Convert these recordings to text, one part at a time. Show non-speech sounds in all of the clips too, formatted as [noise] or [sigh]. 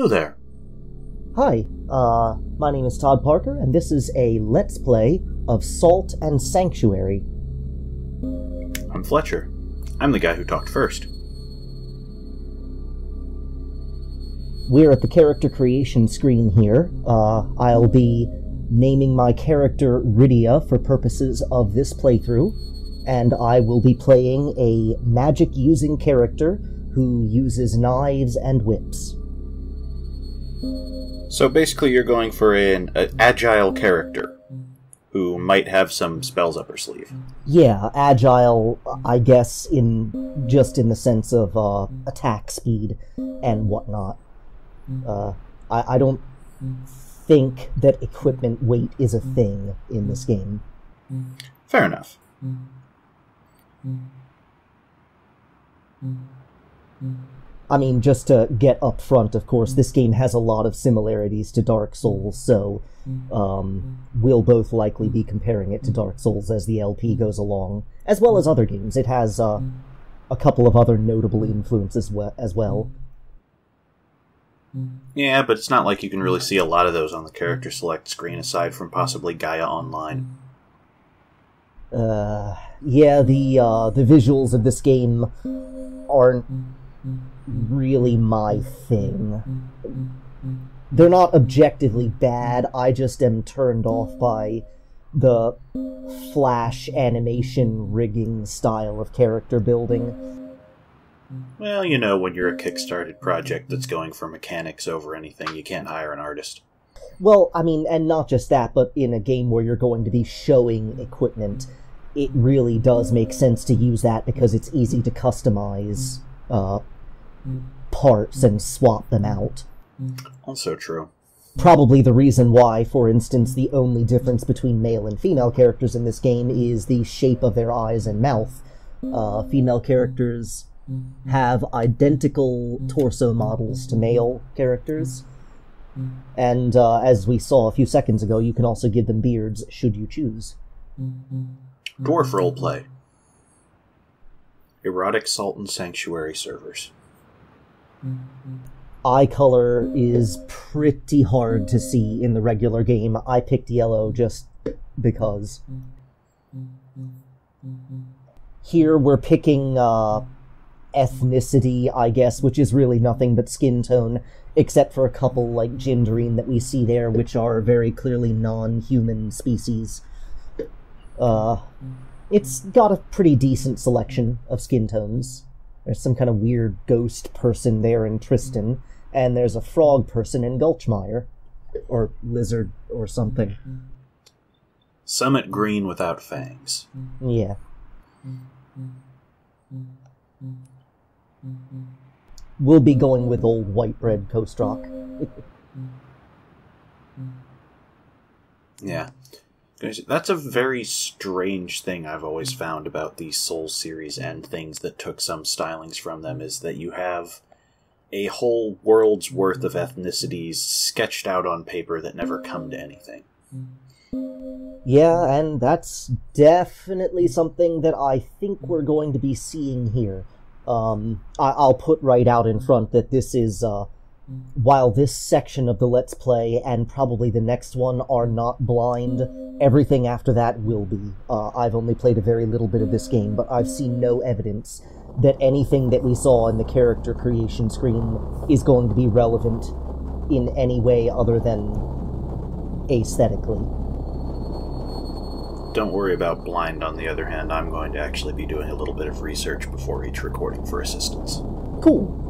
Hello there. Hi, uh, my name is Todd Parker, and this is a Let's Play of Salt and Sanctuary. I'm Fletcher. I'm the guy who talked first. We're at the character creation screen here. Uh, I'll be naming my character Rydia for purposes of this playthrough, and I will be playing a magic using character who uses knives and whips. So basically, you're going for an, an agile character who might have some spells up her sleeve. Yeah, agile, I guess, in just in the sense of uh, attack speed and whatnot. Uh, I, I don't think that equipment weight is a thing in this game. Fair enough. I mean, just to get up front, of course, this game has a lot of similarities to Dark Souls, so um, we'll both likely be comparing it to Dark Souls as the LP goes along, as well as other games. It has uh, a couple of other notable influences as well. Yeah, but it's not like you can really see a lot of those on the character select screen aside from possibly Gaia Online. Uh, yeah, the uh, the visuals of this game aren't really my thing. They're not objectively bad. I just am turned off by the flash animation rigging style of character building. Well, you know, when you're a kickstarted project that's going for mechanics over anything, you can't hire an artist. Well, I mean, and not just that, but in a game where you're going to be showing equipment, it really does make sense to use that because it's easy to customize uh, parts and swap them out. Also true. Probably the reason why, for instance, the only difference between male and female characters in this game is the shape of their eyes and mouth. Uh, female characters have identical torso models to male characters. And uh, as we saw a few seconds ago, you can also give them beards should you choose. Dwarf roleplay. Erotic Salt and Sanctuary servers. Eye color is pretty hard to see in the regular game. I picked yellow just because. Here we're picking uh, ethnicity, I guess, which is really nothing but skin tone, except for a couple like Ginderine that we see there, which are very clearly non-human species. Uh, it's got a pretty decent selection of skin tones. There's some kind of weird ghost person there in Tristan, and there's a frog person in Gulchmire, or lizard or something. Summit green without fangs. Yeah. We'll be going with old white bread coast rock. Yeah. That's a very strange thing I've always found about these Souls series and things that took some stylings from them is that you have a whole world's worth of ethnicities sketched out on paper that never come to anything. Yeah, and that's definitely something that I think we're going to be seeing here. Um, I- I'll put right out in front that this is, uh, while this section of the Let's Play and probably the next one are not blind, everything after that will be. Uh, I've only played a very little bit of this game, but I've seen no evidence that anything that we saw in the character creation screen is going to be relevant in any way other than aesthetically. Don't worry about blind, on the other hand. I'm going to actually be doing a little bit of research before each recording for assistance. Cool.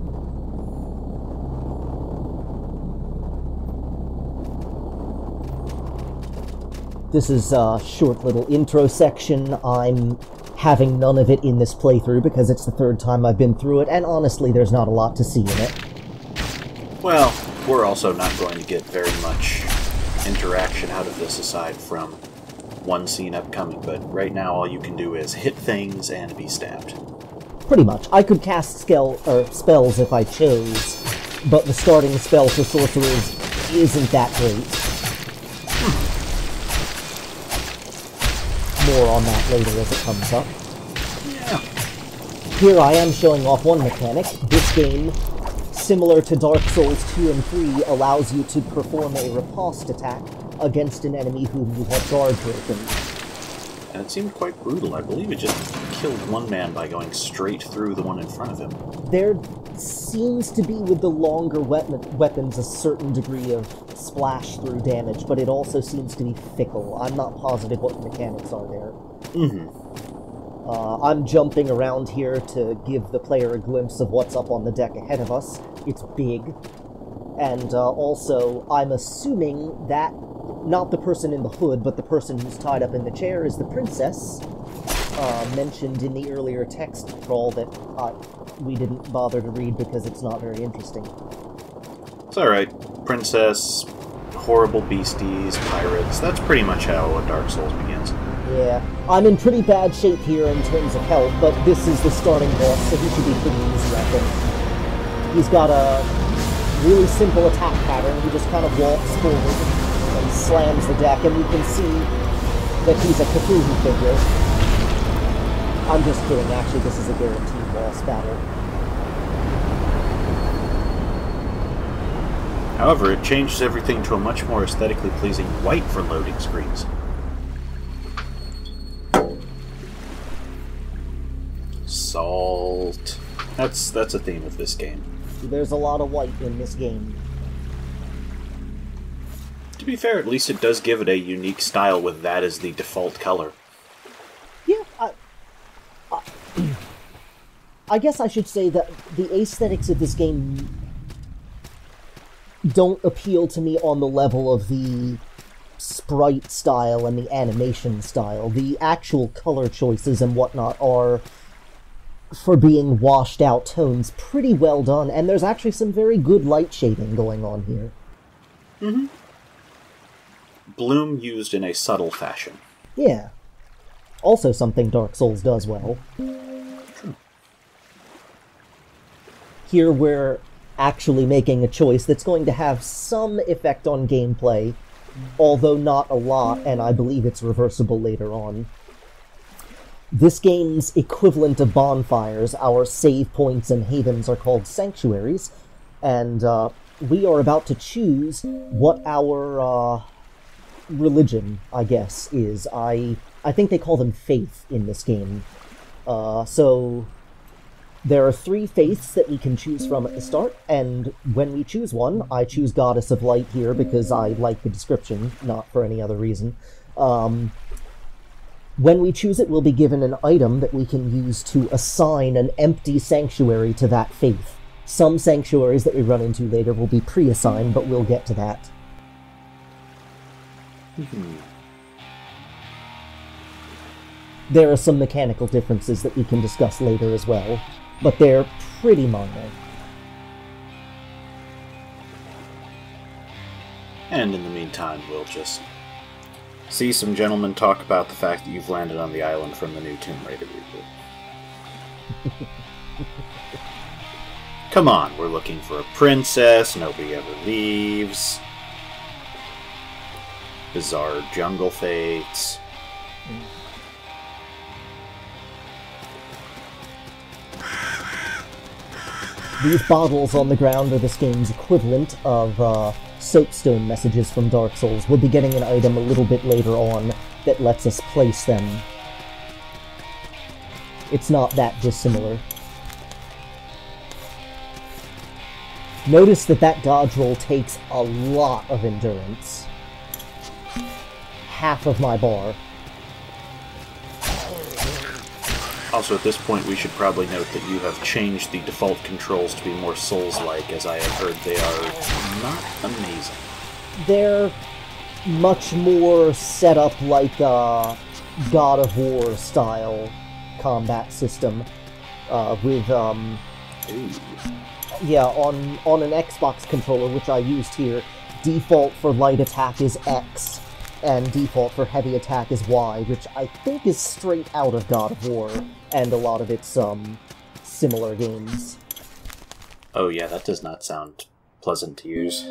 This is a short little intro section. I'm having none of it in this playthrough because it's the third time I've been through it, and honestly, there's not a lot to see in it. Well, we're also not going to get very much interaction out of this aside from one scene upcoming, but right now all you can do is hit things and be stabbed. Pretty much. I could cast spell, or spells if I chose, but the starting spell for sorcerers isn't that great. More on that later as it comes up. Here I am showing off one mechanic. This game similar to Dark Souls 2 and 3, allows you to perform a riposte attack against an enemy whom you have guard broken. And it seemed quite brutal. I believe it just killed one man by going straight through the one in front of him. There seems to be, with the longer weapon, weapons, a certain degree of splash through damage, but it also seems to be fickle. I'm not positive what the mechanics are there. Mm-hmm. Uh, I'm jumping around here to give the player a glimpse of what's up on the deck ahead of us. It's big. And uh, also, I'm assuming that not the person in the hood, but the person who's tied up in the chair is the princess, uh, mentioned in the earlier text crawl that uh, we didn't bother to read because it's not very interesting. It's alright. Princess, horrible beasties, pirates. That's pretty much how a Dark Souls begins. Yeah, I'm in pretty bad shape here in terms of health, but this is the starting boss, so he should be pretty easy, I think. He's got a really simple attack pattern. He just kind of walks forward slams the deck, and you can see that he's a Cthulhu figure. I'm just kidding, actually, this is a guaranteed boss battle. However, it changes everything to a much more aesthetically pleasing white for loading screens. Salt. That's that's a theme of this game. There's a lot of white in this game. To be fair, at least it does give it a unique style with that as the default color. Yeah, I, I, I guess I should say that the aesthetics of this game don't appeal to me on the level of the sprite style and the animation style. The actual color choices and whatnot are, for being washed out tones, pretty well done, and there's actually some very good light shading going on here. Mm-hmm. Bloom used in a subtle fashion. Yeah. Also something Dark Souls does well. Here we're actually making a choice that's going to have some effect on gameplay, although not a lot, and I believe it's reversible later on. This game's equivalent of bonfires, our save points and havens, are called sanctuaries, and uh, we are about to choose what our uh, religion, I guess, is. I I think they call them faith in this game. Uh, so there are three faiths that we can choose from at the start, and when we choose one, I choose Goddess of Light here because I like the description, not for any other reason. Um, when we choose it, we'll be given an item that we can use to assign an empty sanctuary to that faith. Some sanctuaries that we run into later will be pre assigned, but we'll get to that. There are some mechanical differences that we can discuss later as well, but they're pretty minor. And in the meantime, we'll just see some gentlemen talk about the fact that you've landed on the island from the new Tomb Raider reboot. [laughs] Come on, we're looking for a princess, nobody ever leaves. Bizarre jungle fates. These bottles on the ground are this game's equivalent of uh, soapstone messages from Dark Souls. We'll be getting an item a little bit later on that lets us place them. It's not that dissimilar. Notice that that dodge roll takes a lot of endurance. Half of my bar. Also, at this point, we should probably note that you have changed the default controls to be more Souls-like, as I have heard they are not amazing. They're much more set up like a God of War style combat system, uh, with um, Ooh. yeah, on on an Xbox controller, which I used here, default for light attack is X, and default for heavy attack is Y, which I think is straight out of God of War and a lot of its um similar games. Oh yeah, that does not sound pleasant to use.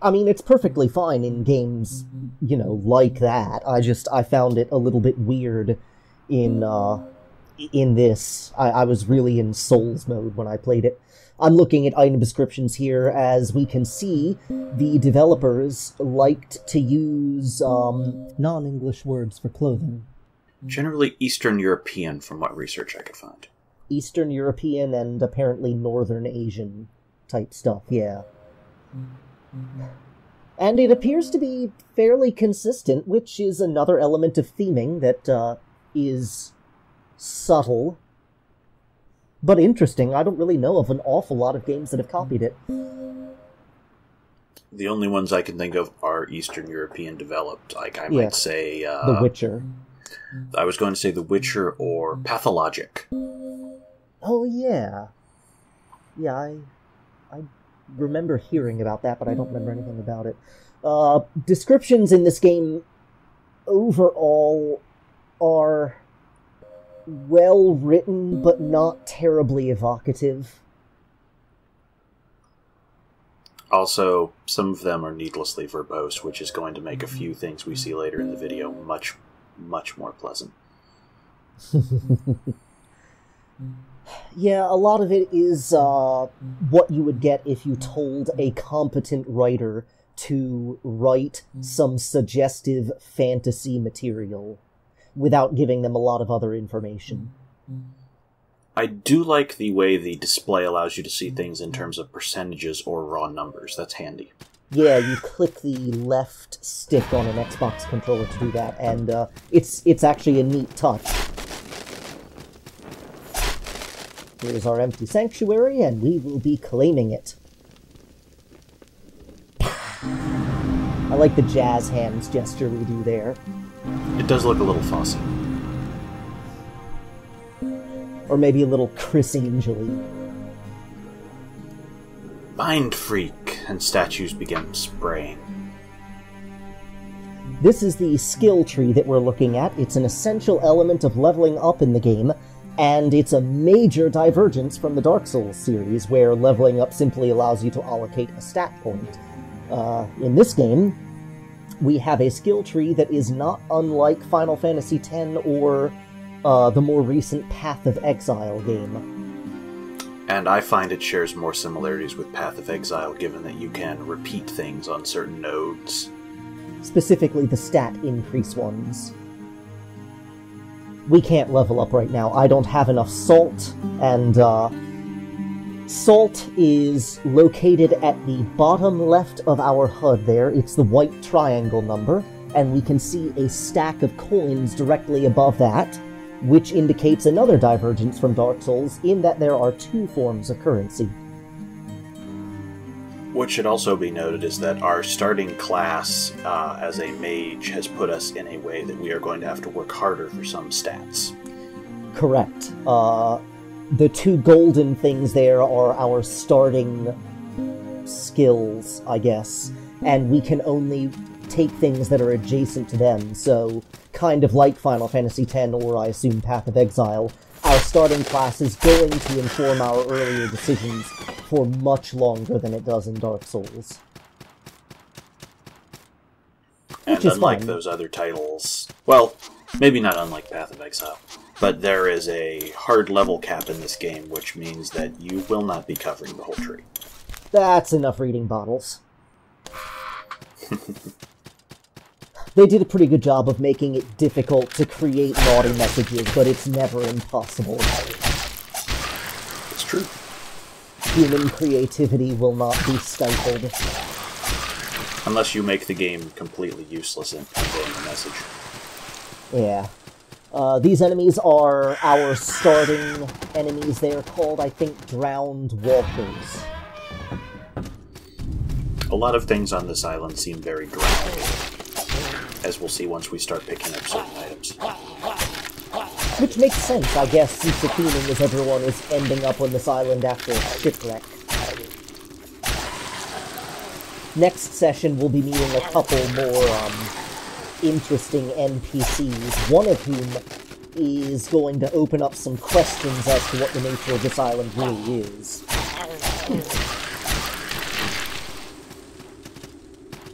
I mean, it's perfectly fine in games, you know, like that. I just I found it a little bit weird in uh in this. I, I was really in Souls mode when I played it. I'm looking at item descriptions here as we can see the developers liked to use um, non English words for clothing. Generally Eastern European, from what research I could find. Eastern European and apparently Northern Asian type stuff, yeah. And it appears to be fairly consistent, which is another element of theming that uh, is subtle but interesting. I don't really know of an awful lot of games that have copied it. The only ones I can think of are Eastern European developed. Like I might say, uh, The Witcher. I was going to say The Witcher or Pathologic. Oh yeah, yeah. I I remember hearing about that, but I don't remember anything about it. Uh, descriptions in this game overall are well written, but not terribly evocative. Also, some of them are needlessly verbose, which is going to make a few things we see later in the video much, much more pleasant. [laughs] yeah, a lot of it is uh, what you would get if you told a competent writer to write some suggestive fantasy material without giving them a lot of other information. I do like the way the display allows you to see things in terms of percentages or raw numbers. That's handy. Yeah, you click the left stick on an Xbox controller to do that, and uh, it's it's actually a neat touch. Here's our empty sanctuary, and we will be claiming it. [sighs] I like the jazz hands gesture we do there. It does look a little fussy. Or maybe a little Criss Angel Mind freak, and statues begin spraying. This is the skill tree that we're looking at. It's an essential element of leveling up in the game, and it's a major divergence from the Dark Souls series, where leveling up simply allows you to allocate a stat point. Uh, in this game, we have a skill tree that is not unlike Final Fantasy X or uh, the more recent Path of Exile game. And I find it shares more similarities with Path of Exile, given that you can repeat things on certain nodes. Specifically, the stat increase ones. We can't level up right now. I don't have enough salt, and uh, Salt is located at the bottom left of our HUD there. It's the white triangle number, and we can see a stack of coins directly above that, which indicates another divergence from Dark Souls in that there are two forms of currency. What should also be noted is that our starting class uh, as a mage has put us in a way that we are going to have to work harder for some stats. Correct. Uh, the two golden things there are our starting skills, I guess, and we can only take things that are adjacent to them. So, kind of like Final Fantasy X or I assume Path of Exile, our starting class is going to inform our earlier decisions for much longer than it does in Dark Souls. And unlike fun. those other titles, well, maybe not unlike Path of Exile, but there is a hard level cap in this game, which means that you will not be covering the whole tree. That's enough reading bottles. [laughs] they did a pretty good job of making it difficult to create naughty messages, but it's never impossible. It's true. Human creativity will not be stifled. Unless you make the game completely useless in conveying a message. Yeah. Uh, these enemies are our starting enemies. They are called, I think, Drowned Walkers. A lot of things on this island seem very drowned, as we'll see once we start picking up certain items. Which makes sense, I guess, since the theming is everyone is ending up on this island after a shipwreck. Next session, we'll be meeting a couple more, um, interesting NPCs, one of whom is going to open up some questions as to what the nature of this island really is.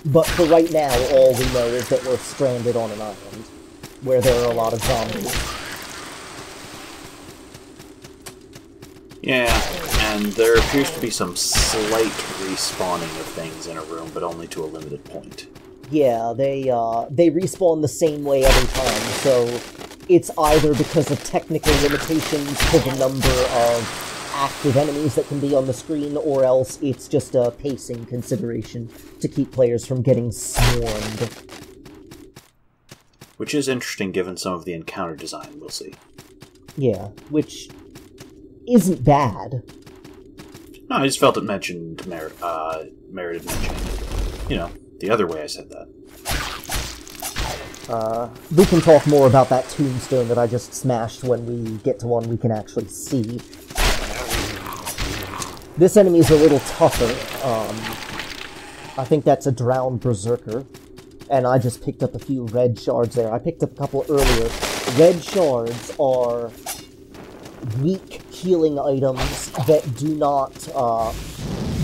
But for right now, all we know is that we're stranded on an island, where there are a lot of zombies. Yeah, and there appears to be some slight respawning of things in a room, but only to a limited point. Yeah, they uh, they respawn the same way every time, so it's either because of technical limitations to the number of active enemies that can be on the screen, or else it's just a pacing consideration to keep players from getting swarmed. Which is interesting given some of the encounter design we'll see. Yeah, which isn't bad. No, I just felt it mentioned mer- uh, merited mention. You know, the other way I said that. Uh, we can talk more about that tombstone that I just smashed when we get to one we can actually see. This enemy is a little tougher. Um, I think that's a drowned berserker. And I just picked up a few red shards there. I picked up a couple earlier. Red shards are weak healing items that do not, uh,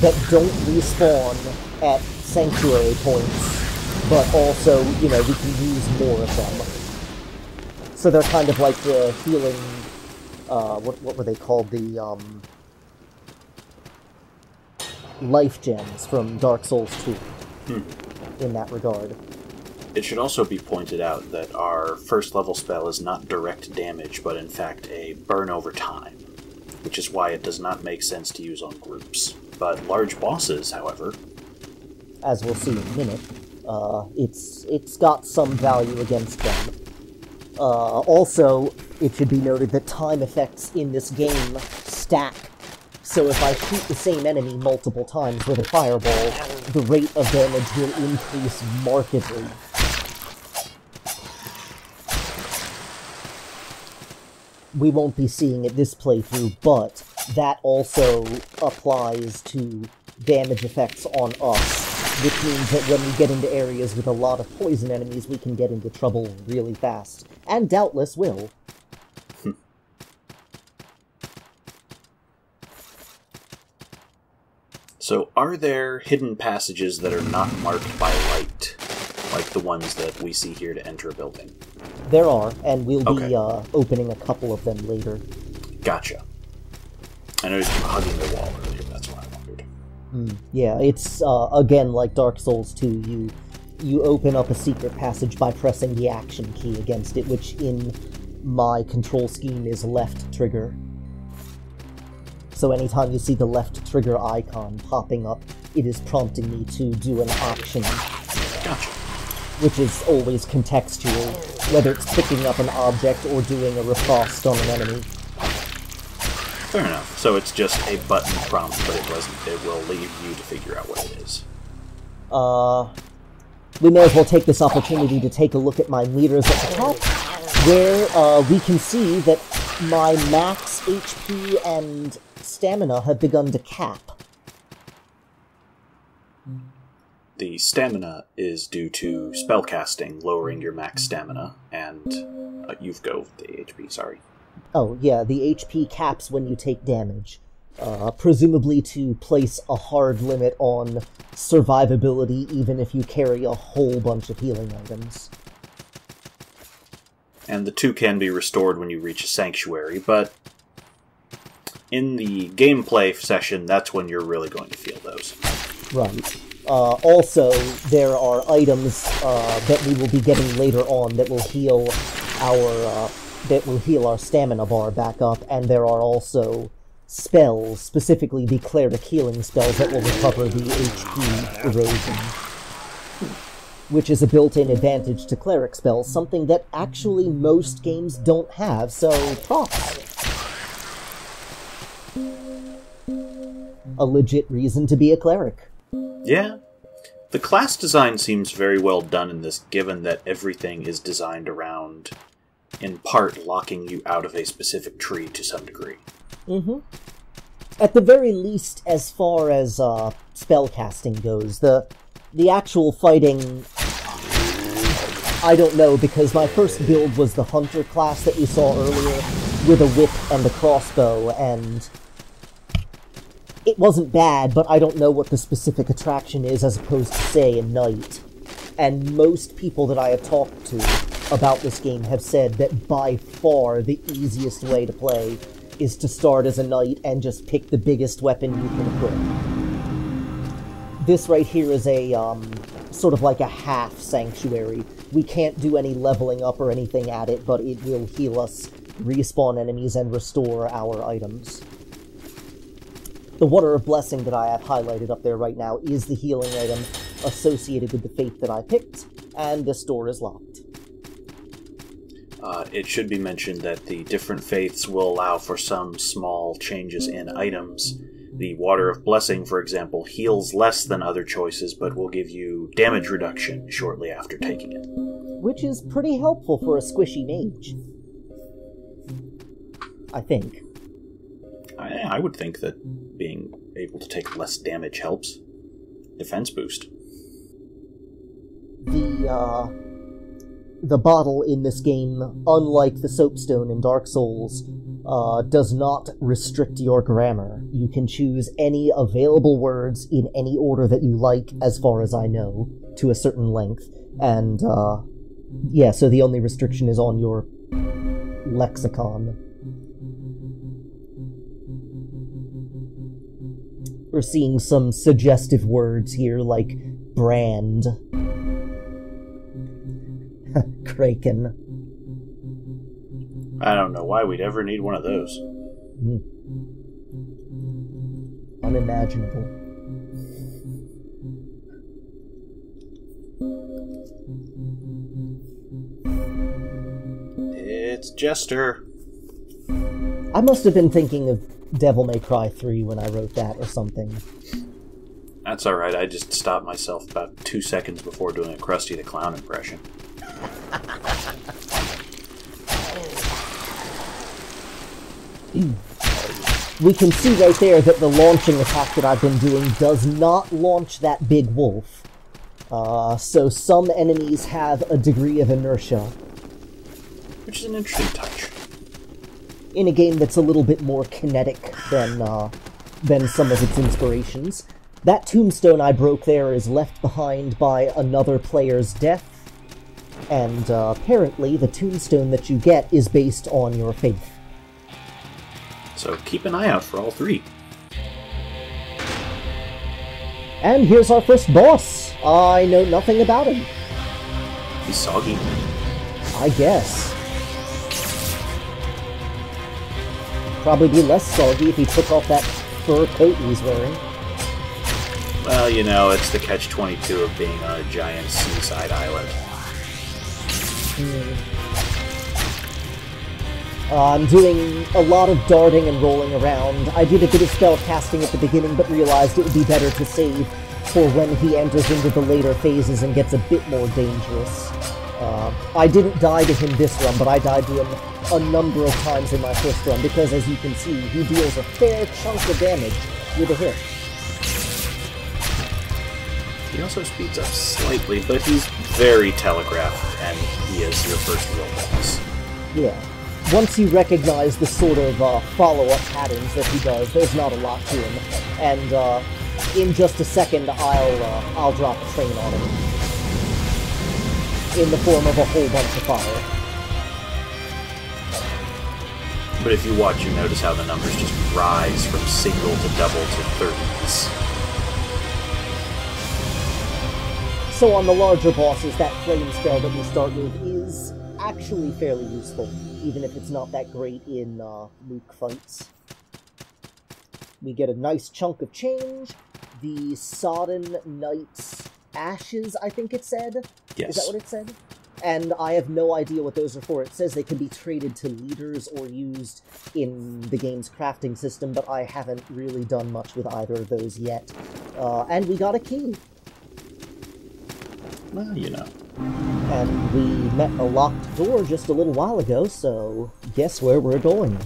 that don't respawn at sanctuary points but also, you know, we can use more of them. So they're kind of like the healing, uh, what, what were they called? The, um, life gems from Dark Souls 2, Hmm. in that regard. It should also be pointed out that our first level spell is not direct damage, but in fact a burn over time, which is why it does not make sense to use on groups. But large bosses, however, As we'll see in a minute, uh, it's it's got some value against them. Uh, also, it should be noted that time effects in this game stack. So if I shoot the same enemy multiple times with a fireball, the rate of damage will increase markedly. We won't be seeing it this playthrough, but that also applies to damage effects on us, which means that when we get into areas with a lot of poison enemies, we can get into trouble really fast, and doubtless will. [laughs] So, are there hidden passages that are not marked by light, like the ones that we see here to enter a building? There are, and we'll Okay. be uh, opening a couple of them later. Gotcha. I noticed you hugging the wall wondered. Yeah, it's uh, again like Dark Souls 2. You you open up a secret passage by pressing the action key against it, which in my control scheme is left trigger. So anytime you see the left trigger icon popping up, it is prompting me to do an action, which is always contextual, whether it's picking up an object or doing a riposte on an enemy. Fair enough. So it's just a button prompt, but it wasn't. It will leave you to figure out what it is. Uh, we may as well take this opportunity to take a look at my meters at the top, where uh, we can see that my max HP and stamina have begun to cap. The stamina is due to spellcasting, lowering your max stamina, and uh, you've go the HP. Sorry. Oh, yeah, the HP caps when you take damage. Uh, presumably to place a hard limit on survivability even if you carry a whole bunch of healing items. and the two can be restored when you reach a sanctuary, but in the gameplay session, that's when you're really going to feel those. Right. Uh, also, there are items uh, that we will be getting later on that will heal our uh, that will heal our stamina bar back up, and there are also spells, specifically the cleric healing spells that will recover the HP erosion, which is a built-in advantage to cleric spells, something that actually most games don't have. So props. A legit reason to be a cleric. Yeah. The class design seems very well done in this, given that everything is designed around, in part, locking you out of a specific tree to some degree. Mm-hmm. At the very least, as far as uh, spellcasting goes, the the actual fighting, I don't know because my first build was the hunter class that you saw earlier, with a whip and a crossbow, and it wasn't bad, but I don't know what the specific attraction is as opposed to say a knight. And most people that I have talked to about this game have said that by far the easiest way to play is to start as a knight and just pick the biggest weapon you can equip. This right here is a um, sort of like a half sanctuary. We can't do any leveling up or anything at it, but it will heal us, respawn enemies, and restore our items. The Water of Blessing that I have highlighted up there right now is the healing item associated with the faith that I picked, and this door is locked. Uh, it should be mentioned that the different faiths will allow for some small changes in items. The Water of Blessing, for example, heals less than other choices, but will give you damage reduction shortly after taking it. Which is pretty helpful for a squishy mage. I think. I, I would think that being able to take less damage helps. Defense boost. The, uh, the bottle in this game, unlike the soapstone in Dark Souls, uh, does not restrict your grammar. You can choose any available words in any order that you like, as far as I know, to a certain length. And, uh, yeah, so the only restriction is on your lexicon. We're seeing some suggestive words here like brand, [laughs] kraken. I don't know why we'd ever need one of those. Mm. Unimaginable. It's Jester. I must have been thinking of Devil May Cry 3 when I wrote that or something. That's alright, I just stopped myself about two seconds before doing a Krusty the Clown impression. We can see right there that the launching attack that I've been doing does not launch that big wolf. Uh, so some enemies have a degree of inertia. Which is an interesting touch. In a game that's a little bit more kinetic than, uh, than some of its inspirations. That tombstone I broke there is left behind by another player's death, and uh, apparently the tombstone that you get is based on your faith. So keep an eye out for all three. And here's our first boss. I know nothing about him. He's soggy. I guess. Probably be less soggy if he took off that fur coat he's wearing. Well, you know, it's the catch 22 of being on a giant seaside island. Uh, I'm doing a lot of darting and rolling around. I did a bit of spell casting at the beginning, but realized it would be better to save for when he enters into the later phases and gets a bit more dangerous. Uh, I didn't die to him this run, but I died to him a number of times in my first run, because as you can see, he deals a fair chunk of damage with a hit. He also speeds up slightly, but he's very telegraphed, and he is your first real boss. Yeah once you recognize the sort of uh, follow-up patterns that he does, there's not a lot to him. And uh, in just a second, I'll uh, I'll drop a train on him in the form of a whole bunch of fire. But if you watch, you notice how the numbers just rise from single to double to thirties. So on the larger bosses, that flame spell that we start with is actually fairly useful even if it's not that great in uh, Luke fights. We get a nice chunk of change. The Sodden Knight's Ashes, I think it said. Yes. Is that what it said? And I have no idea what those are for. It says they can be traded to leaders or used in the game's crafting system, but I haven't really done much with either of those yet. Uh, and we got a key. Well, you know. And we met a locked door just a little while ago, so guess where we're going?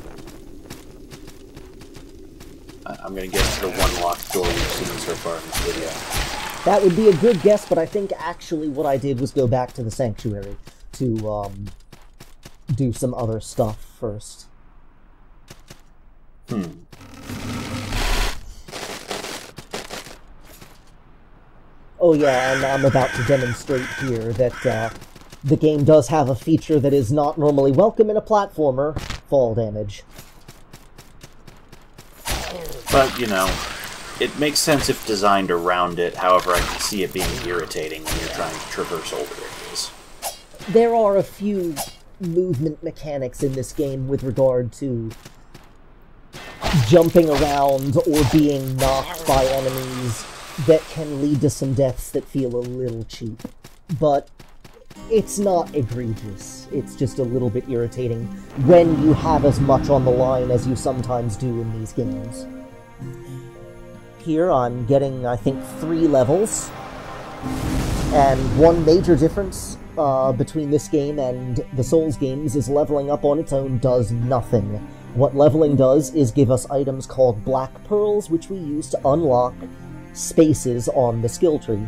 I'm gonna guess the one locked door we've seen so far in this video. That would be a good guess, but I think actually what I did was go back to the sanctuary to um, do some other stuff first. Hmm. Oh yeah, and I'm about to demonstrate here that uh, the game does have a feature that is not normally welcome in a platformer, fall damage. But, you know, it makes sense if designed around it, however, I can see it being irritating when you're trying to traverse older areas. There are a few movement mechanics in this game with regard to jumping around or being knocked by enemies that can lead to some deaths that feel a little cheap. But it's not egregious. It's just a little bit irritating when you have as much on the line as you sometimes do in these games. Here I'm getting, I think, three levels. And one major difference uh, between this game and the Souls games is leveling up on its own does nothing. What leveling does is give us items called Black Pearls, which we use to unlock spaces on the skill tree.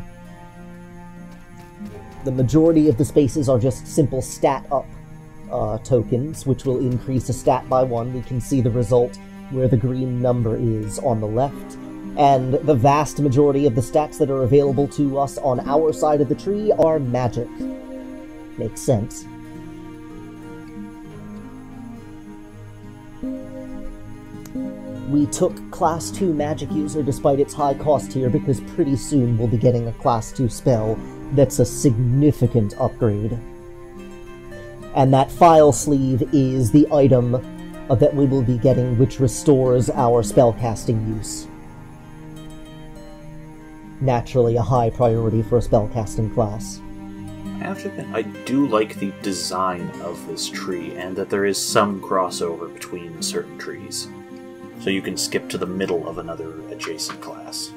The majority of the spaces are just simple stat up uh, tokens, which will increase a stat by one. We can see the result where the green number is on the left. And the vast majority of the stats that are available to us on our side of the tree are magic. Makes sense. We took Class 2 Magic User despite its high cost here because pretty soon we'll be getting a Class 2 spell that's a significant upgrade. And that file sleeve is the item that we will be getting which restores our spellcasting use. Naturally, a high priority for a spellcasting class. After that, I do like the design of this tree, and that there is some crossover between certain trees. So you can skip to the middle of another adjacent class.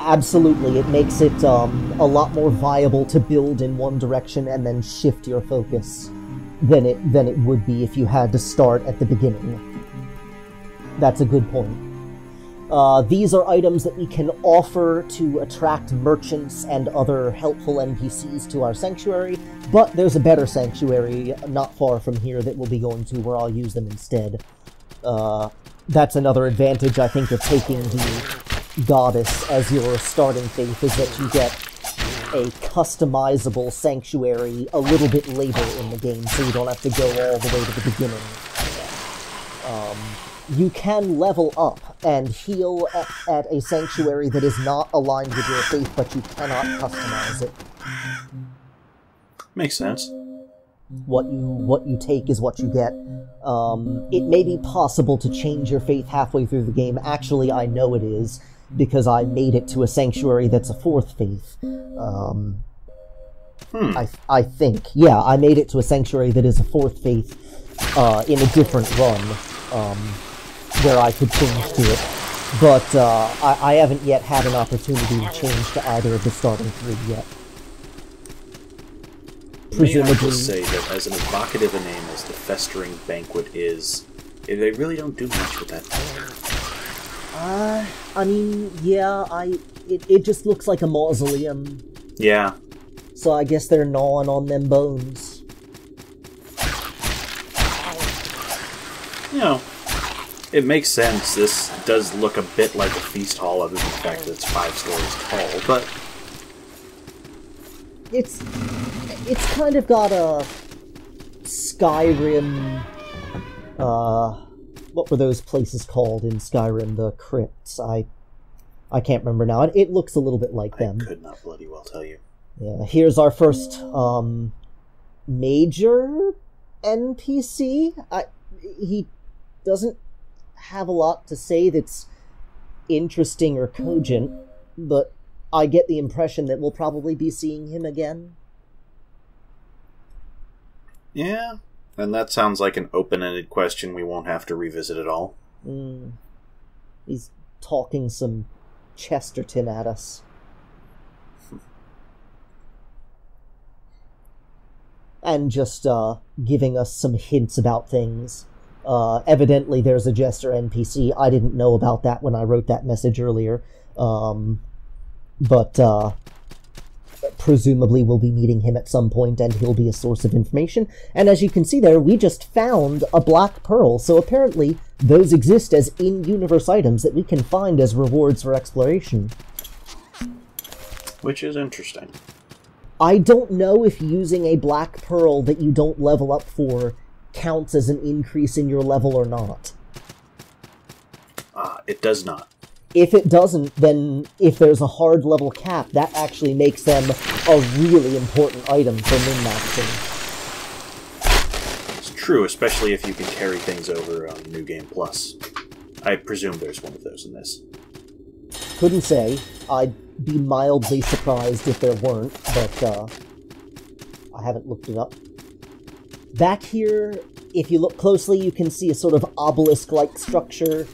Absolutely, it makes it um, a lot more viable to build in one direction and then shift your focus than it than it would be if you had to start at the beginning. That's a good point. Uh, these are items that we can offer to attract merchants and other helpful NPCs to our sanctuary, but there's a better sanctuary not far from here that we'll be going to where I'll use them instead. Uh, that's another advantage, I think, of taking the goddess as your starting faith, is that you get a customizable sanctuary a little bit later in the game, so you don't have to go all the way to the beginning. Um, you can level up and heal at, at, a sanctuary that is not aligned with your faith, but you cannot customize it. Makes sense. What you what you take is what you get. Um, it may be possible to change your faith halfway through the game. Actually, I know it is because I made it to a sanctuary that's a fourth faith. Um, Hmm. I I think yeah, I made it to a sanctuary that is a fourth faith uh, in a different run. Um, where I could change to it. But uh, I, I, haven't yet had an opportunity to change to either of the starting three yet. Presumably, May I just say that as an evocative a name as the Festering Banquet is, they really don't do much with that. Uh, I mean, yeah, I it, it just looks like a mausoleum. Yeah. So I guess they're gnawing on them bones. You know, it makes sense. This does look a bit like a feast hall, other than the fact that it's five stories tall, but it's it's kind of got a Skyrim. Uh, what were those places called in Skyrim? The crypts. I I can't remember now. It, it looks a little bit like them. I could not bloody well tell you. Yeah. Here's our first um major NPC. I he doesn't have a lot to say that's interesting or cogent, but I get the impression that we'll probably be seeing him again. Yeah, and that sounds like an open ended question we won't have to revisit at all. Mm. He's talking some Chesterton at us. [laughs] and just uh, giving us some hints about things. Uh, evidently, there's a Jester NPC. I didn't know about that when I wrote that message earlier. Um, but uh, presumably, we'll be meeting him at some point, and he'll be a source of information. And as you can see there, we just found a black pearl. So apparently, those exist as in-universe items that we can find as rewards for exploration. Which is interesting. I don't know if using a black pearl that you don't level up for counts as an increase in your level or not. Uh, It does not. If it doesn't, then if there's a hard level cap, that actually makes them a really important item for min-maxing. It's true, especially if you can carry things over on New Game Plus. I presume there's one of those in this. Couldn't say. I'd be mildly surprised if there weren't, but uh, I haven't looked it up. Back here, if you look closely, you can see a sort of obelisk-like structure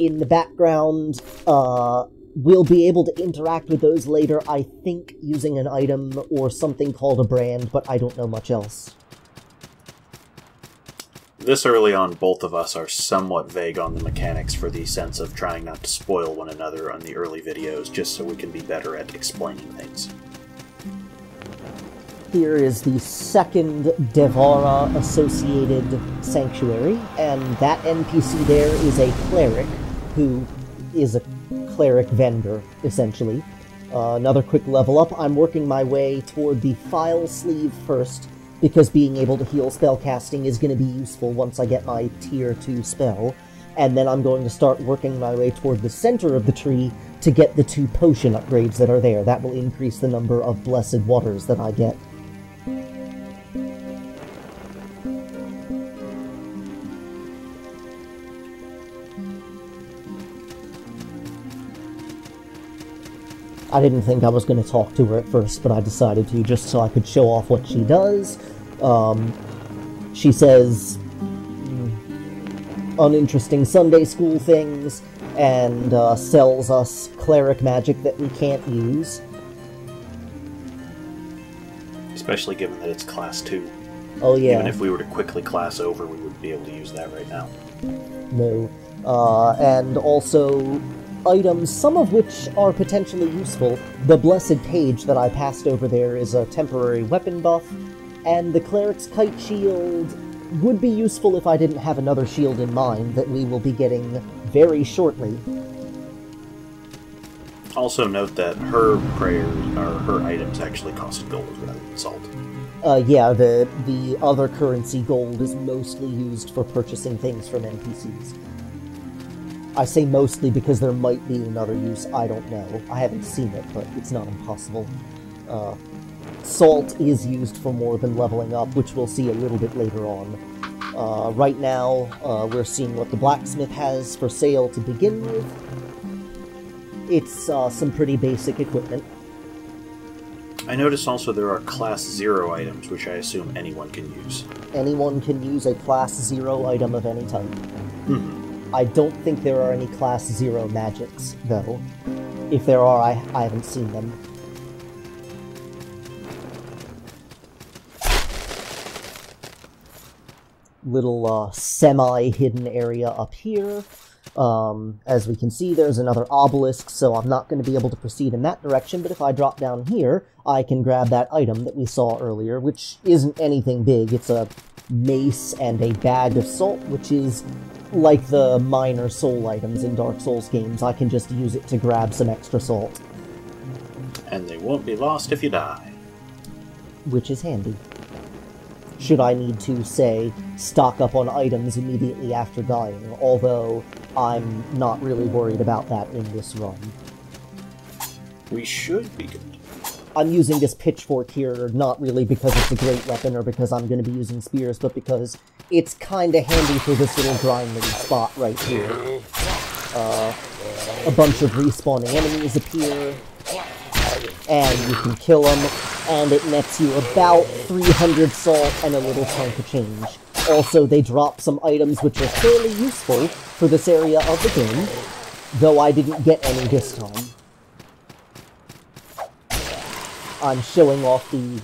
in the background. Uh, we'll be able to interact with those later, I think, using an item or something called a brand, but I don't know much else. This early on, both of us are somewhat vague on the mechanics for the sense of trying not to spoil one another on the early videos, just so we can be better at explaining things. Here is the second Devara associated sanctuary, and that NPC there is a cleric who is a cleric vendor, essentially. Uh, another quick level up. I'm working my way toward the file sleeve first, because being able to heal spellcasting is going to be useful once I get my tier 2 spell. And then I'm going to start working my way toward the center of the tree to get the two potion upgrades that are there. That will increase the number of blessed waters that I get. I didn't think I was going to talk to her at first, but I decided to just so I could show off what she does. Um, she says mm, uninteresting Sunday school things and uh, sells us cleric magic that we can't use. Especially given that it's class 2. Oh, yeah. Even if we were to quickly class over, we would be able to use that right now. No. Uh, and also items, some of which are potentially useful. The Blessed Page that I passed over there is a temporary weapon buff, and the Cleric's Kite Shield would be useful if I didn't have another shield in mind that we will be getting very shortly. Also note that her prayers or her items actually cost gold rather than salt. Uh, yeah, the the other currency gold is mostly used for purchasing things from NPCs. I say mostly because there might be another use, I don't know. I haven't seen it, but it's not impossible. Uh, salt is used for more than leveling up, which we'll see a little bit later on. Uh, right now, uh, we're seeing what the blacksmith has for sale to begin with. It's uh, some pretty basic equipment. I notice also there are class 0 items, which I assume anyone can use. Anyone can use a class 0 item of any type. Mhm. I don't think there are any class 0 magics, though. If there are, I, I haven't seen them. Little uh, semi-hidden area up here. Um, as we can see, there's another obelisk, so I'm not going to be able to proceed in that direction, but if I drop down here, I can grab that item that we saw earlier, which isn't anything big. It's a mace and a bag of salt, which is like the minor soul items in Dark Souls games. I can just use it to grab some extra salt, And they won't be lost if you die. which is handy. Should I need to, say, stock up on items immediately after dying, although I'm not really worried about that in this run. We should be. I'm using this pitchfork here not really because it's a great weapon or because I'm going to be using spears, but because it's kind of handy for this little grinding spot right here. Uh, a bunch of respawning enemies appear, and you can kill them, and it nets you about 300 salt and a little chunk of change. Also, they drop some items which are fairly useful for this area of the game, though I didn't get any this time. I'm showing off the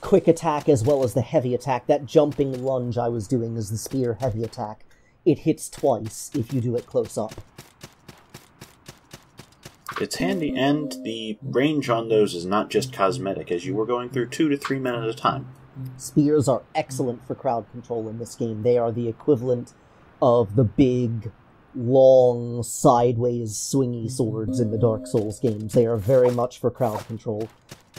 quick attack as well as the heavy attack. That jumping lunge I was doing is the spear heavy attack. It hits twice if you do it close up. It's handy, and the range on those is not just cosmetic, as you were going through two to three men at a time. Spears are excellent for crowd control in this game. They are the equivalent of the big, long, sideways, swingy swords in the Dark Souls games. They are very much for crowd control.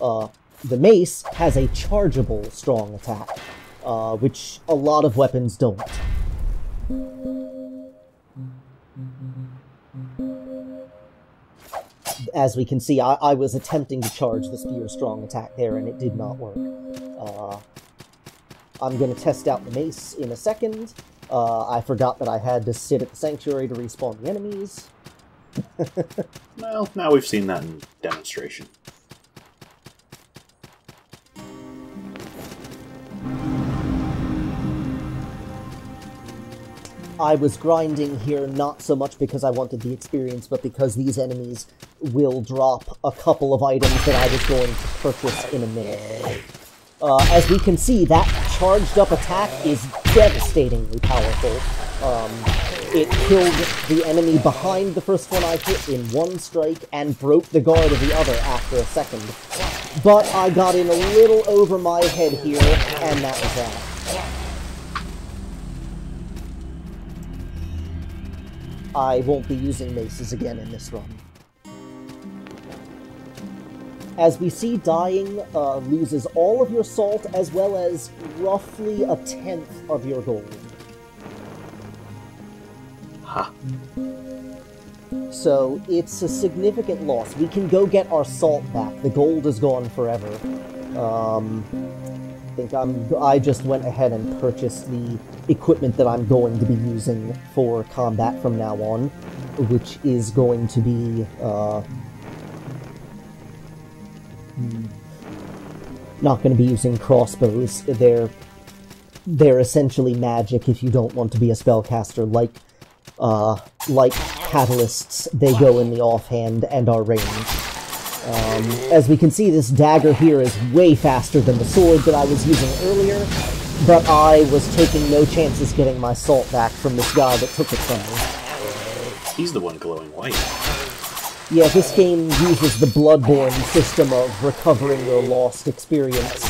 Uh, the mace has a chargeable strong attack, uh, which a lot of weapons don't. as we can see, I, I was attempting to charge the Spear Strong attack there, and it did not work. Uh, I'm going to test out the mace in a second. Uh, I forgot that I had to sit at the sanctuary to respawn the enemies. [laughs] well, now we've seen that in demonstration. I was grinding here not so much because I wanted the experience, but because these enemies will drop a couple of items that I was going to purchase in a minute. Uh, as we can see, that charged up attack is devastatingly powerful. Um, it killed the enemy behind the first one I hit in one strike and broke the guard of the other after a second. But I got in a little over my head here, and that was that. I won't be using maces again in this run. As we see, dying uh, loses all of your salt as well as roughly a tenth of your gold. Ha. So it's a significant loss. We can go get our salt back. The gold is gone forever. Um, I think I'm. I just went ahead and purchased the equipment that I'm going to be using for combat from now on, which is going to be. Uh, not going to be using crossbows. They're they're essentially magic if you don't want to be a spellcaster like uh, like catalysts, they go in the offhand and are ranged. Um, as we can see, this dagger here is way faster than the sword that I was using earlier, but I was taking no chances getting my salt back from this guy that took it from me. He's the one glowing white. Yeah, this game uses the Bloodborne system of recovering your lost experience.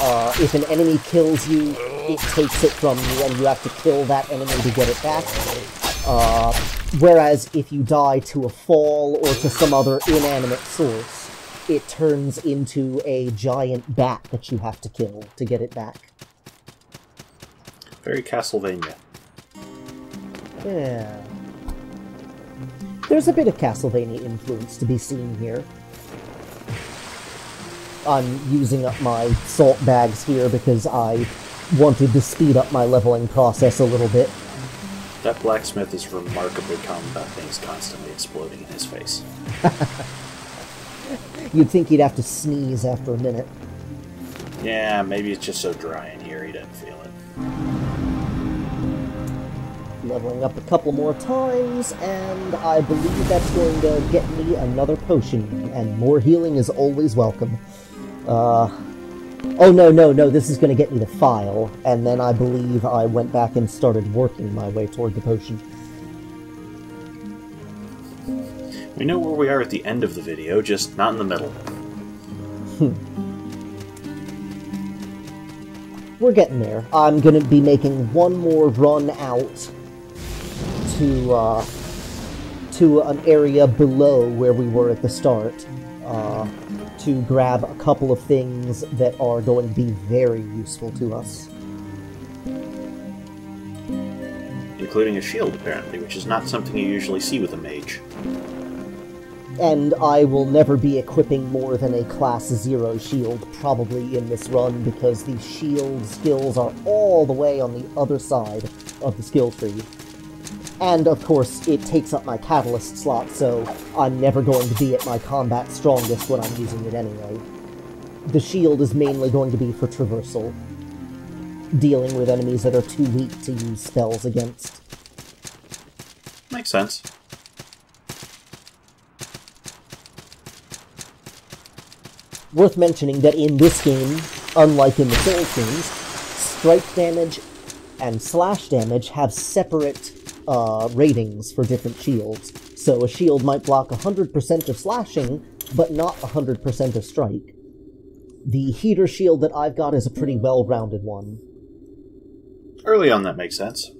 Uh, if an enemy kills you, it takes it from you, and you have to kill that enemy to get it back. Uh, whereas if you die to a fall or to some other inanimate source, it turns into a giant bat that you have to kill to get it back. Very Castlevania. Yeah. There's a bit of Castlevania influence to be seen here. I'm using up my salt bags here because I wanted to speed up my leveling process a little bit. That blacksmith is remarkably calm about things constantly exploding in his face. [laughs] You'd think he'd have to sneeze after a minute. Yeah, maybe it's just so dry in here he doesn't feel it. Leveling up a couple more times, and I believe that's going to get me another potion, and more healing is always welcome. Uh, oh no, no, no, this is going to get me the file, and then I believe I went back and started working my way toward the potion. We know where we are at the end of the video, just not in the middle. We're getting there. I'm going to be making one more run out to uh, to an area below where we were at the start uh, to grab a couple of things that are going to be very useful to us. Including a shield, apparently, which is not something you usually see with a mage. And I will never be equipping more than a class 0 shield probably in this run because the shield skills are all the way on the other side of the skill tree. And of course, it takes up my catalyst slot, so I'm never going to be at my combat strongest when I'm using it anyway. The shield is mainly going to be for traversal, dealing with enemies that are too weak to use spells against. Makes sense. Worth mentioning that in this game, unlike in the Souls games, strike damage and slash damage have separate uh, ratings for different shields. So a shield might block 100% of slashing, but not 100% of strike. The heater shield that I've got is a pretty well-rounded one. Early on, that makes sense.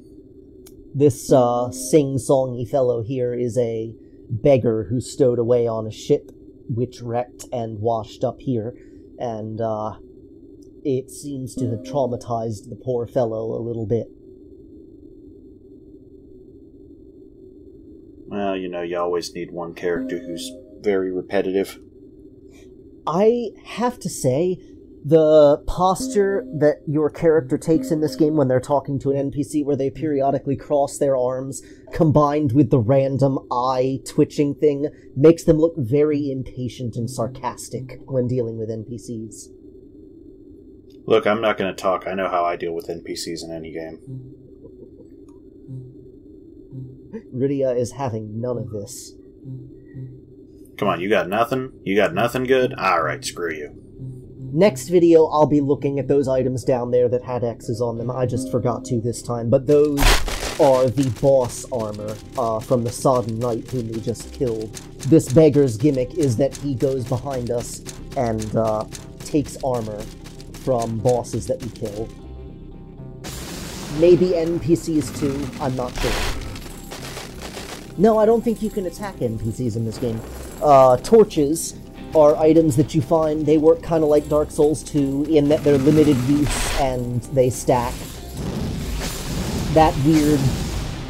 This uh, sing-songy fellow here is a beggar who stowed away on a ship which wrecked and washed up here, and uh, it seems to have traumatized the poor fellow a little bit. Well, you know, you always need one character who's very repetitive. I have to say, the posture that your character takes in this game when they're talking to an NPC, where they periodically cross their arms, combined with the random eye twitching thing, makes them look very impatient and sarcastic when dealing with NPCs. Look, I'm not going to talk. I know how I deal with NPCs in any game. Mm-hmm. Rydia is having none of this. Come on, you got nothing? You got nothing good? Alright, screw you. Next video, I'll be looking at those items down there that had X's on them. I just forgot to this time, but those are the boss armor uh, from the Sodden Knight whom we just killed. This beggar's gimmick is that he goes behind us and uh, takes armor from bosses that we kill. Maybe NPCs too, I'm not sure. No, I don't think you can attack NPCs in this game. Uh, torches are items that you find, they work kind of like Dark Souls 2 in that they're limited use and they stack. That weird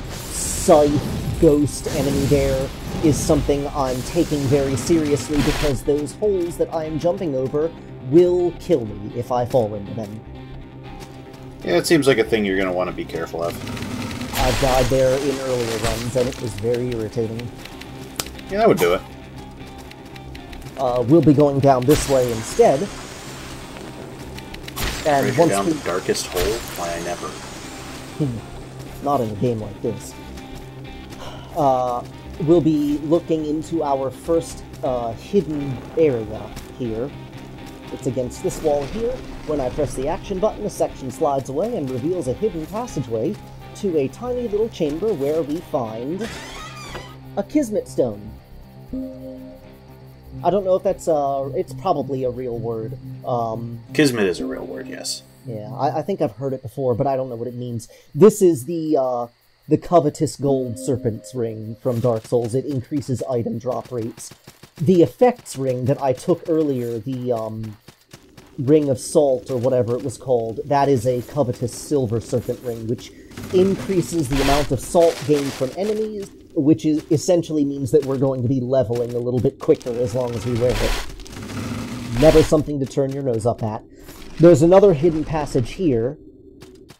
scythe ghost enemy there is something I'm taking very seriously because those holes that I am jumping over will kill me if I fall into them. Yeah, it seems like a thing you're going to want to be careful of. I've died there in earlier runs and it was very irritating. Yeah, I would do it. Uh, we'll be going down this way instead. And once down we... the darkest hole? Why, I never. Not in a game like this. Uh, we'll be looking into our first uh, hidden area here. It's against this wall here. When I press the action button, a section slides away and reveals a hidden passageway to a tiny little chamber where we find a Kismet Stone. I don't know if that's uh it's probably a real word. Um Kismet is a real word, yes. yeah, I, I think I've heard it before, but I don't know what it means. This is the uh the covetous gold serpent's ring from Dark Souls. It increases item drop rates. The effects ring that I took earlier, the um ring of salt or whatever it was called, that is a covetous silver serpent ring, which increases the amount of salt gained from enemies, which is essentially means that we're going to be leveling a little bit quicker as long as we wear it. Never something to turn your nose up at. There's another hidden passage here,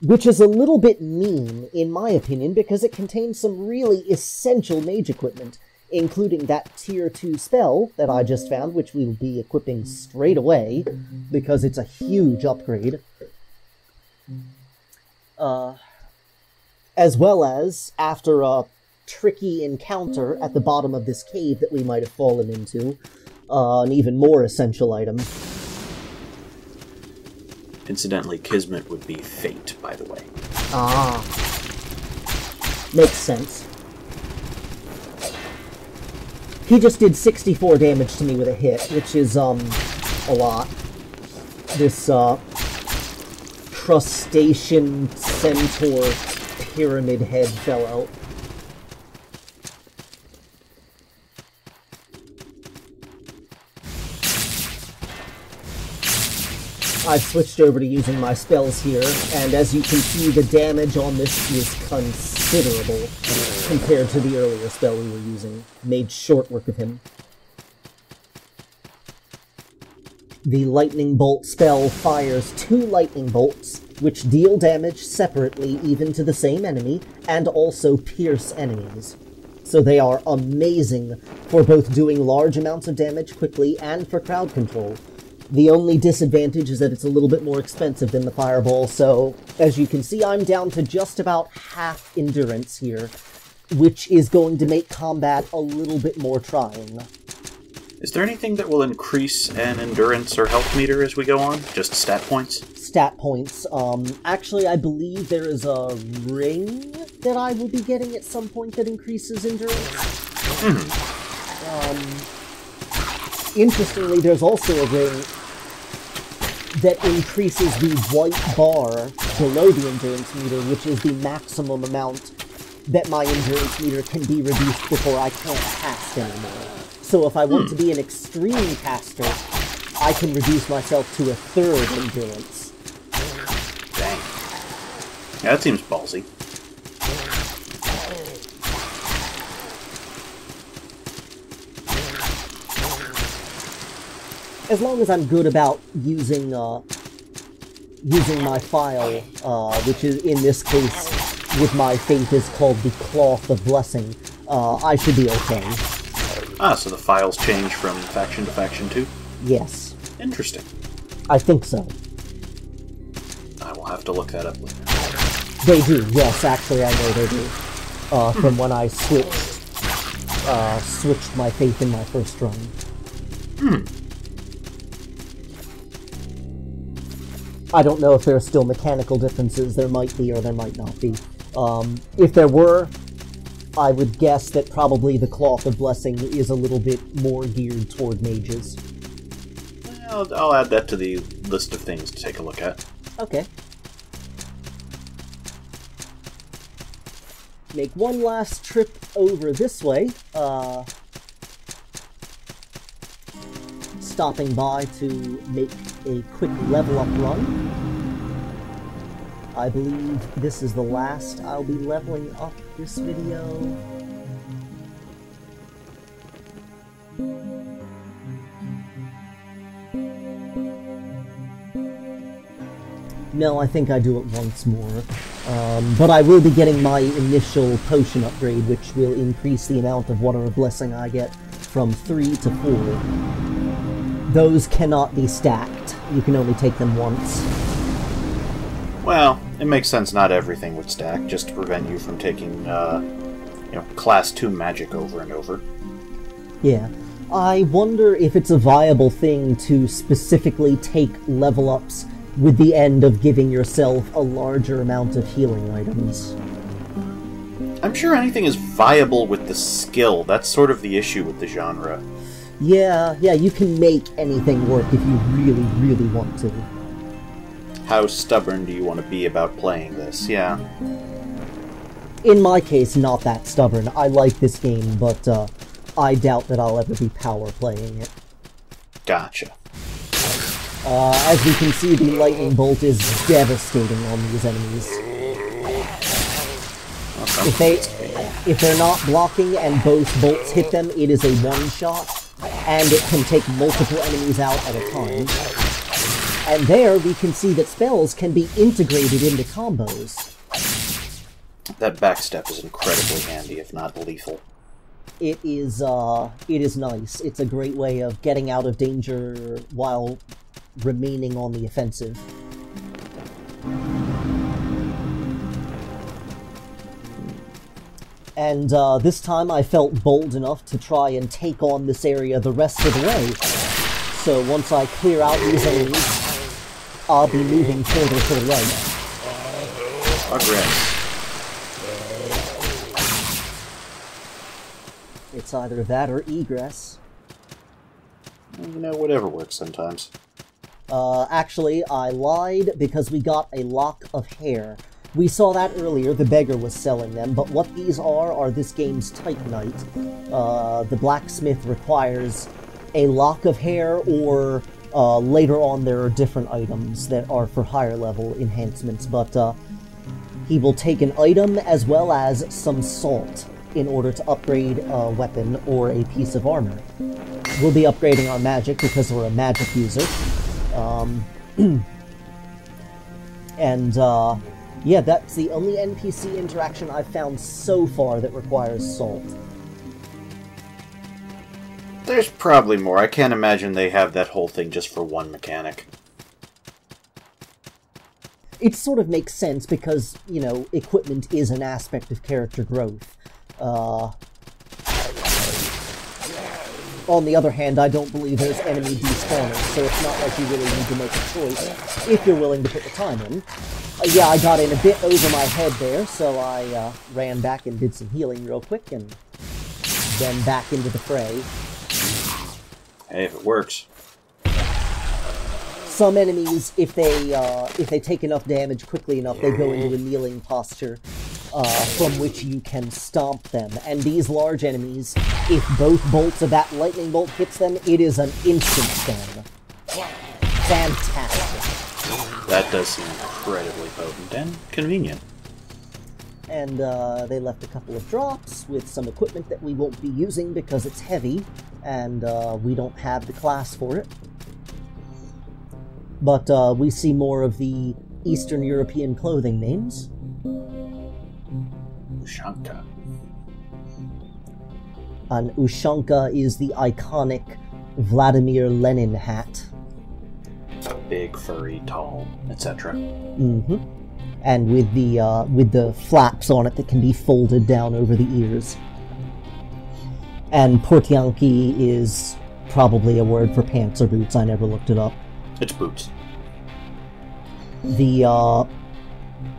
which is a little bit mean, in my opinion, because it contains some really essential mage equipment, including that tier 2 spell that I just found, which we will be equipping straight away, because it's a huge upgrade. Uh, as well as, after a tricky encounter at the bottom of this cave that we might have fallen into, uh, an even more essential item. Incidentally, Kismet would be fate, by the way. Ah. Makes sense. He just did 64 damage to me with a hit, which is, um, a lot. This, uh, crustacean centaur pyramid head fell out. I've switched over to using my spells here, and as you can see, the damage on this is considerable compared to the earlier spell we were using. Made short work of him. The lightning bolt spell fires two lightning bolts, which deal damage separately even to the same enemy, and also pierce enemies. So they are amazing for both doing large amounts of damage quickly and for crowd control. The only disadvantage is that it's a little bit more expensive than the Fireball, so as you can see, I'm down to just about half endurance here, which is going to make combat a little bit more trying. Is there anything that will increase an endurance or health meter as we go on? Just stat points? Stat points. Um, actually, I believe there is a ring that I will be getting at some point that increases endurance. Um, interestingly, there's also a ring that increases the white bar below the endurance meter, which is the maximum amount that my endurance meter can be reduced before I can't cast anymore. So if I want to be an extreme caster, I can reduce myself to a third endurance. Yeah, that seems ballsy. as long as I'm good about using uh, using my file, uh, which is in this case with my faith is called the Cloth of Blessing, uh, I should be okay. Ah, so the files change from faction to faction too? Yes, Interesting. I think so. I will have to look that up later. They do, yes, actually I know they do. Uh, from when I switched, uh, switched my faith in my first run. I don't know if there are still mechanical differences. There might be, or there might not be. Um, if there were, I would guess that probably the Cloth of Blessing is a little bit more geared toward mages. I'll, I'll add that to the list of things to take a look at. Okay. Make one last trip over this way. Uh, stopping by to make a quick level up run. I believe this is the last I'll be leveling up this video. No, I think I do it once more. Um, but I will be getting my initial potion upgrade, which will increase the amount of water of blessing I get from 3 to 4. Those cannot be stacked. You can only take them once. Well, it makes sense not everything would stack, just to prevent you from taking, uh, you know, class 2 magic over and over. Yeah. I wonder if it's a viable thing to specifically take level ups with the end of giving yourself a larger amount of healing items. I'm sure anything is viable with the skill. That's sort of the issue with the genre. Yeah, yeah, you can make anything work if you really, really want to. How stubborn do you want to be about playing this? Yeah. In my case, not that stubborn. I like this game, but uh, I doubt that I'll ever be power playing it. Gotcha. Uh, as we can see, the lightning bolt is devastating on these enemies. Awesome. If they, if they're not blocking and both bolts hit them, it is a one shot, and it can take multiple enemies out at a time. And there, we can see that spells can be integrated into combos. That backstep is incredibly handy, if not lethal. It is, uh, it is nice. It's a great way of getting out of danger while remaining on the offensive. And uh, this time I felt bold enough to try and take on this area the rest of the way. So once I clear out these enemies, I'll be moving further to the right. Progress. It's either that or egress. You know, whatever works sometimes. Uh, actually, I lied because we got a lock of hair. We saw that earlier, the beggar was selling them, but what these are are this game's Titanite. Uh, the blacksmith requires a lock of hair, or uh, later on there are different items that are for higher level enhancements, but uh, he will take an item as well as some salt in order to upgrade a weapon or a piece of armor. We'll be upgrading our magic because we're a magic user. Um, [clears throat] and uh, yeah, that's the only NPC interaction I've found so far that requires salt. There's probably more. I can't imagine they have that whole thing just for one mechanic. It sort of makes sense because, you know, equipment is an aspect of character growth. Uh, on the other hand, I don't believe there's enemy despawners, so it's not like you really need to make a choice if you're willing to put the time in. Uh, yeah, I got in a bit over my head there, so I uh, ran back and did some healing real quick, and then back into the fray. Hey, if it works. Some enemies, if they uh, if they take enough damage quickly enough, they go into a kneeling posture, uh, from which you can stomp them. And these large enemies, if both bolts of that lightning bolt hits them, it is an instant stun. Fantastic. That does seem incredibly potent and convenient. And uh, they left a couple of drops with some equipment that we won't be using because it's heavy, and uh, we don't have the class for it. but uh, we see more of the Eastern European clothing names. Ushanka. An Ushanka is the iconic Vladimir Lenin hat. Big, furry, tall, etc. Mm-hmm. And with the uh, with the flaps on it that can be folded down over the ears. And Portianki is probably a word for pants or boots. I never looked it up. It's boots. The uh,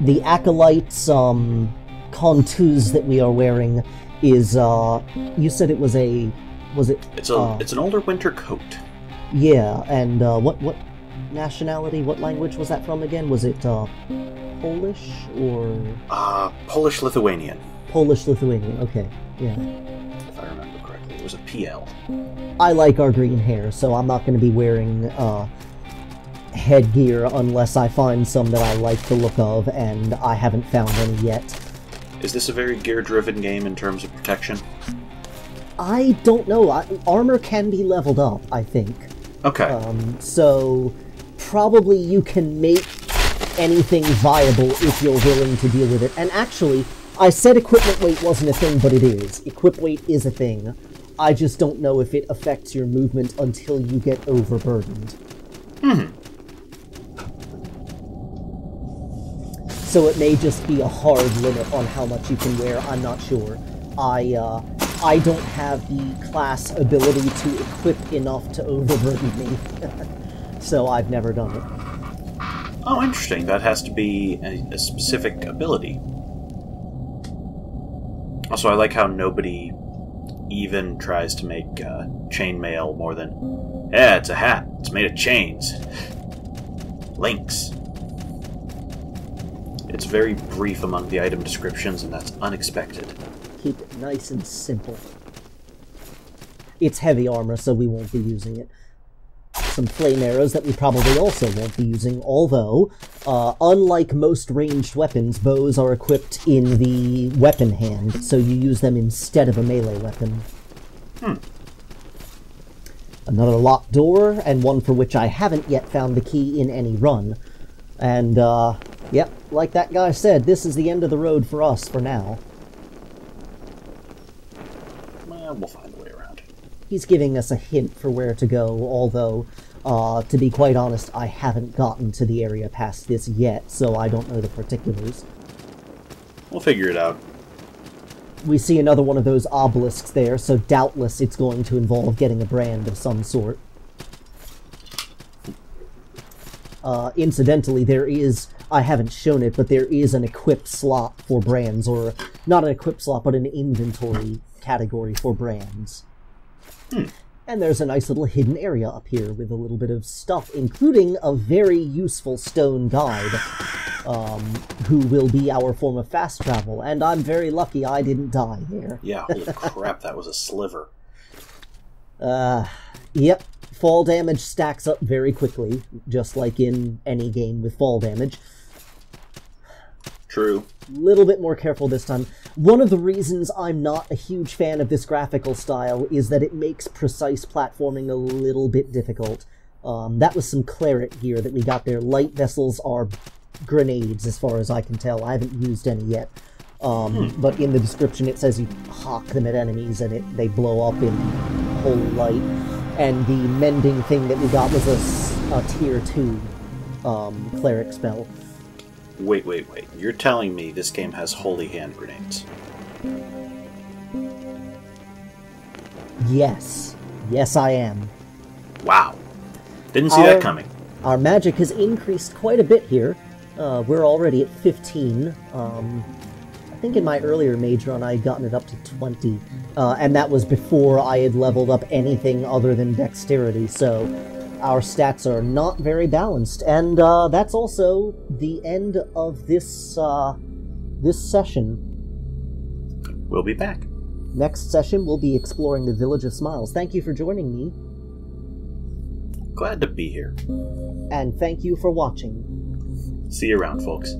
the acolytes um, contus that we are wearing is uh, you said it was a was it It's a Uh. it's an older winter coat. yeah and uh, what what nationality what language was that from again was it uh, Polish or Uh Polish Lithuanian, Polish Lithuanian okay yeah if I remember correctly. It was a PL. I like our green hair so I'm not going to be wearing uh, headgear unless I find some that I like the look of and I haven't found any yet. Is this a very gear driven game in terms of protection? I don't know. I, armor can be leveled up, I think. Okay. Um, so probably you can make anything viable if you're willing to deal with it. And actually, I said equipment weight wasn't a thing, but it is. Equip weight is a thing. I just don't know if it affects your movement until you get overburdened. So it may just be a hard limit on how much you can wear. I'm not sure. I uh, I don't have the class ability to equip enough to overburden me, [laughs] so I've never done it. oh, interesting. That has to be a, a specific ability. Also, I like how nobody even tries to make uh, chainmail more than, yeah, it's a hat. It's made of chains. [laughs] Links. It's very brief among the item descriptions, and that's unexpected. Keep it nice and simple. It's heavy armor, so we won't be using it. Some flame arrows that we probably also won't be using, although, uh, unlike most ranged weapons, bows are equipped in the weapon hand, so you use them instead of a melee weapon. Hmm. Another locked door, and one for which I haven't yet found the key in any run. And, uh, yep, like that guy said, this is the end of the road for us for now. Well, we'll find a way around. he's giving us a hint for where to go, although, uh, to be quite honest, I haven't gotten to the area past this yet, so I don't know the particulars. We'll figure it out. We see another one of those obelisks there, so doubtless it's going to involve getting a brand of some sort. Uh, incidentally, there is, I haven't shown it, but there is an equip slot for brands, or not an equip slot, but an inventory category for brands. And there's a nice little hidden area up here with a little bit of stuff, including a very useful stone guide, um, who will be our form of fast travel. And I'm very lucky I didn't die here. Yeah, holy [laughs] crap, that was a sliver. Uh, yep. Fall damage stacks up very quickly, just like in any game with fall damage. True. A little bit more careful this time. One of the reasons I'm not a huge fan of this graphical style is that it makes precise platforming a little bit difficult. Um, that was some claret gear that we got there. Light vessels are grenades, as far as I can tell. I haven't used any yet. Um, But in the description, it says you hawk them at enemies and it they blow up in whole light. And the mending thing that we got was a tier two um, cleric spell. Wait, wait, wait. You're telling me this game has holy hand grenades? Yes, yes, I am. Wow. Didn't see Our- that coming. Our magic has increased quite a bit here. Uh, we're already at 15. Um, think in my earlier mage run I had gotten it up to 20. Uh, and that was before I had leveled up anything other than dexterity, so our stats are not very balanced. And uh, that's also the end of this, uh, this session. We'll be back. Next session, we'll be exploring the Village of Smiles. Thank you for joining me, Glad to be here. and thank you for watching. See you around, folks.